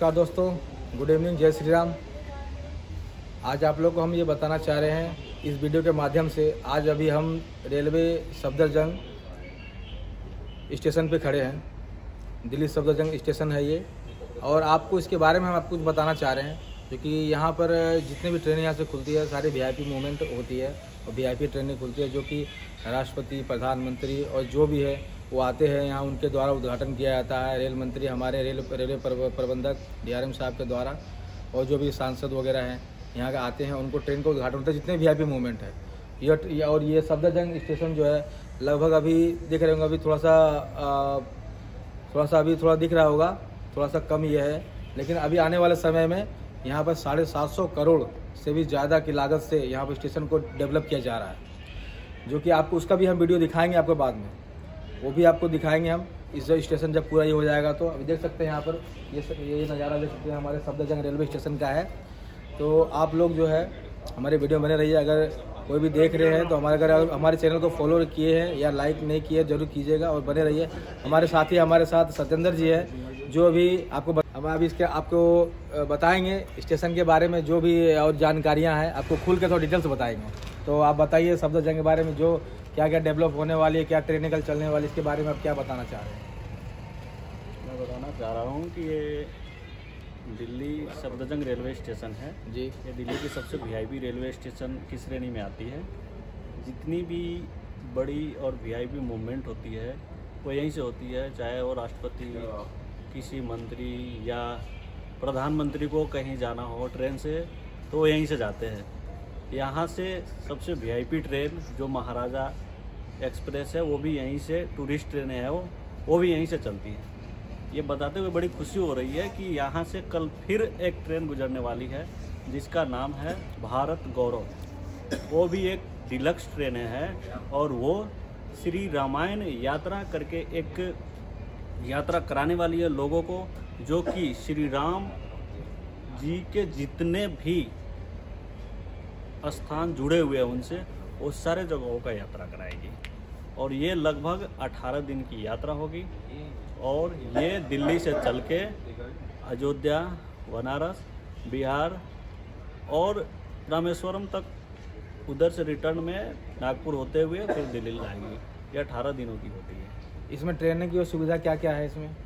नमस्कार दोस्तों good evening जय श्री राम आज आप लोग को हम ये बताना चाह रहे हैं, इस वीडियो के माध्यम से आज अभी हम रेलवे सफदरजंग स्टेशन पे खड़े हैं। दिल्ली सफदरजंग स्टेशन है ये। और आपको इसके बारे में हम आपको कुछ बताना चाह रहे हैं, क्योंकि यहाँ पर जितने भी ट्रेनें यहाँ से खुलती है, सारी वी मूवमेंट होती है। और वी ट्रेनें खुलती है, जो कि राष्ट्रपति, प्रधानमंत्री और जो भी है वो आते हैं, यहाँ उनके द्वारा उद्घाटन किया जाता है। रेल मंत्री हमारे रेल रेलवे प्रबंधक डीआरएम साहब के द्वारा और जो भी सांसद वगैरह हैं, यहाँ के आते हैं। उनको ट्रेन का उद्घाटन होता है, जितने वी मूवमेंट है। ये और ये सफदरजंग स्टेशन जो है, लगभग अभी देख रहे होंगे, अभी थोड़ा सा थोड़ा सा अभी थोड़ा दिख रहा होगा थोड़ा सा कम ये है। लेकिन अभी आने वाले समय में यहाँ पर साढ़े सात सौ करोड़ से भी ज़्यादा की लागत से यहाँ पर स्टेशन को डेवलप किया जा रहा है। जो कि आपको उसका भी हम वीडियो दिखाएँगे आपको बाद में। वो भी आपको दिखाएँगे हम। इस स्टेशन जब पूरा ये हो जाएगा तो अभी देख सकते हैं यहाँ पर। ये ये नज़ारा देख सकते हैं हमारे सफदरजंग रेलवे स्टेशन का है। तो आप लोग जो है, हमारे वीडियो बने रहिए। अगर कोई भी देख रहे हैं तो हमारे, अगर हमारे चैनल को फॉलो किए हैं या लाइक नहीं किए ज़रूर कीजिएगा और बने रहिए। हमारे साथी, हमारे साथ सत्येंद्र जी है, जो अभी आपको हम अभी इसके, आपको बताएँगे स्टेशन के बारे में जो भी और जानकारियाँ हैं। आपको खुल के थोड़ा डिटेल्स बताएँगे। तो आप बताइए सफदरजंग के बारे में जो क्या क्या डेवलप होने वाली है क्या ट्रेनें कल चलने वाली इसके बारे में आप क्या बताना चाह रहे हैं? मैं बताना चाह रहा हूँ कि ये दिल्ली सफदरजंग रेलवे स्टेशन है। जी। ये दिल्ली की सबसे वीआईपी रेलवे स्टेशन की श्रेणी में आती है? जितनी भी बड़ी और वीआईपी मूवमेंट होती है वो यहीं से होती है चाहे वो राष्ट्रपति किसी मंत्री या प्रधानमंत्री को कहीं जाना हो ट्रेन से तो वो यहीं से जाते हैं। यहाँ से सबसे वीआईपी ट्रेन जो महाराजा एक्सप्रेस है, वो भी यहीं से टूरिस्ट ट्रेनें हैं वो वो भी यहीं से चलती हैं। ये बताते हुए बड़ी खुशी हो रही है कि यहाँ से कल फिर एक ट्रेन गुजरने वाली है, जिसका नाम है भारत गौरव। वो भी एक डिलक्स ट्रेन है और वो श्री रामायण यात्रा करके एक यात्रा कराने वाली है लोगों को, जो कि श्री राम जी के जितने भी स्थान जुड़े हुए हैं उनसे वो सारे जगहों का यात्रा कराएगी। और ये लगभग 18 दिन की यात्रा होगी। और ये दिल्ली से चल के अयोध्या बनारस बिहार और रामेश्वरम तक उधर से रिटर्न में नागपुर होते हुए फिर दिल्ली लाएगी। ये अठारह दिनों की होती है। इसमें ट्रेन की सुविधा क्या क्या है इसमें?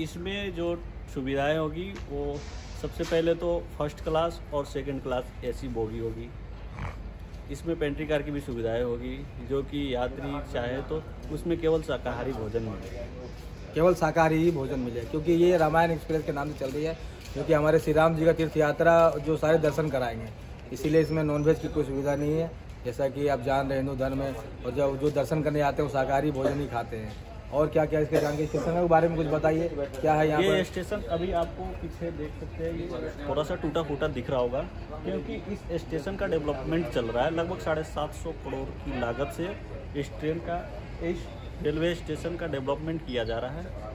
इसमें जो सुविधाएँ होगी वो सबसे पहले तो फ़र्स्ट क्लास और सेकंड क्लास एसी बोगी होगी। इसमें पेंट्री कार की भी सुविधाएँ होगी, जो कि यात्री चाहे तो उसमें केवल शाकाहारी भोजन मिले। केवल शाकाहारी ही भोजन मिले, क्योंकि ये रामायण एक्सप्रेस के नाम से चल रही है क्योंकि हमारे श्री राम जी का तीर्थ यात्रा जो सारे दर्शन कराएँगे। इसीलिए इसमें नॉनवेज की कोई सुविधा नहीं है, जैसा कि आप जान रहे हिंदू धर्म में, और जब जो दर्शन करने आते हैं, वो शाकाहारी भोजन ही खाते हैं। और क्या क्या इसके जानकारी स्टेशन के बारे में कुछ बताइए? क्या है यहाँ ये स्टेशन अभी आपको पीछे देख सकते हैं ये थोड़ा सा टूटा फूटा दिख रहा होगा क्योंकि इस स्टेशन का डेवलपमेंट चल रहा है लगभग साढ़े सात सौ करोड़ की लागत से इस ट्रेन का इस रेलवे स्टेशन का डेवलपमेंट किया जा रहा है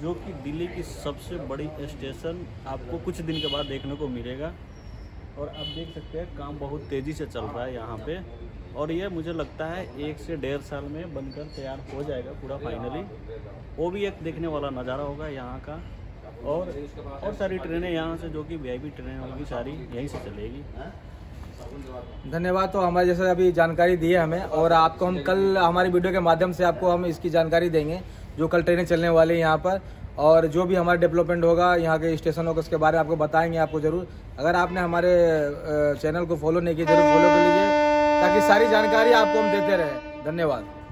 जो कि दिल्ली की सबसे बड़ी स्टेशन आपको कुछ दिन के बाद देखने को मिलेगा। और आप देख सकते हैं काम बहुत तेज़ी से चल रहा है यहाँ पे। और ये मुझे लगता है एक से डेढ़ साल में बनकर तैयार हो जाएगा पूरा फाइनली वो भी एक देखने वाला नज़ारा होगा यहाँ का। और और सारी ट्रेनें यहाँ से जो कि वी ट्रेनें होगी सारी, यहीं से चलेगी। धन्यवाद। तो हमारे जैसे अभी जानकारी दी है हमें और आपको हम कल हमारी वीडियो के माध्यम से आपको हम इसकी जानकारी देंगे, जो कल ट्रेनें चलने वाली हैं यहाँ पर। और जो भी हमारा डेवलपमेंट होगा यहाँ के स्टेशन होगा उसके बारे में आपको बताएँगे आपको ज़रूर। अगर आपने हमारे चैनल को फॉलो नहीं किया, ज़रूर फॉलो कर लीजिए। ताकि सारी जानकारी आपको हम देते रहे। धन्यवाद।